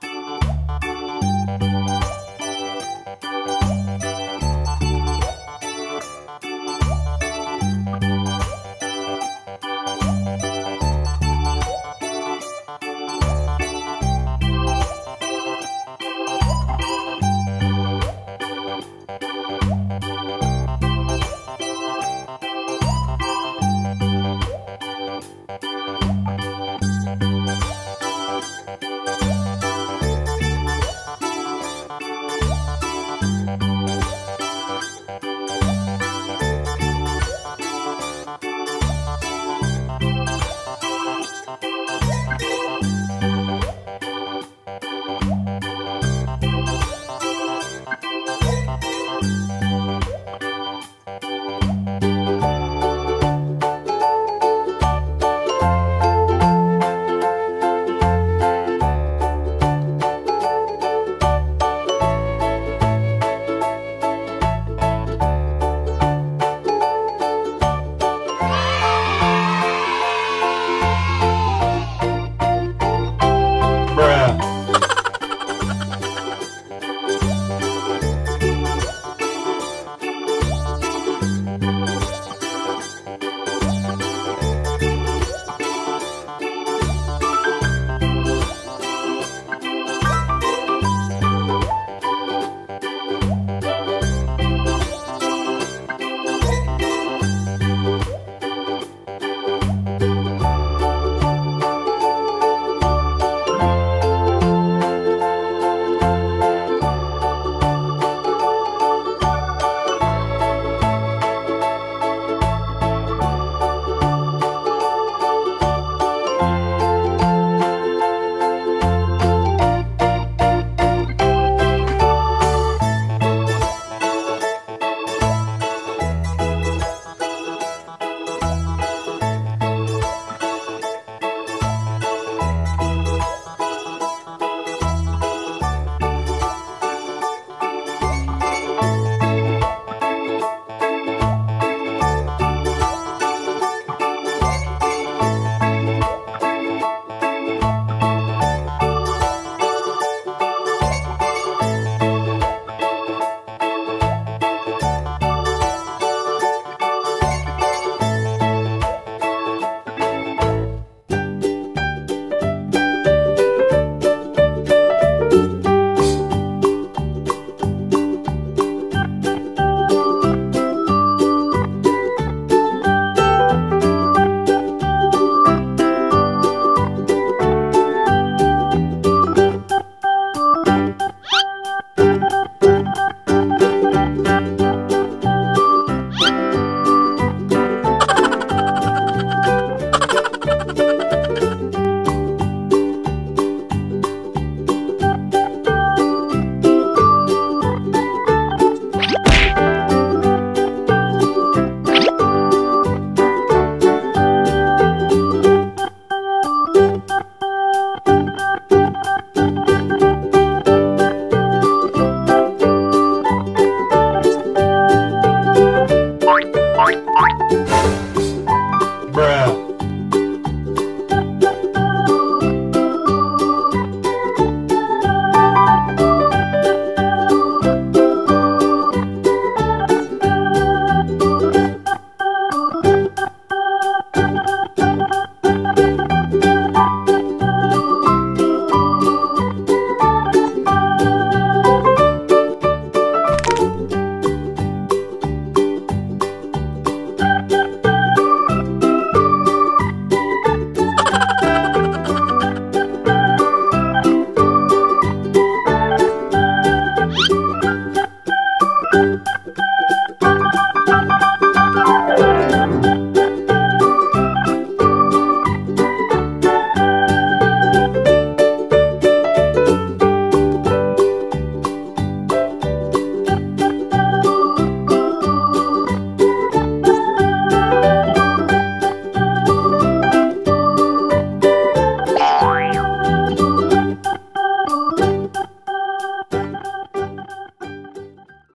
Bye.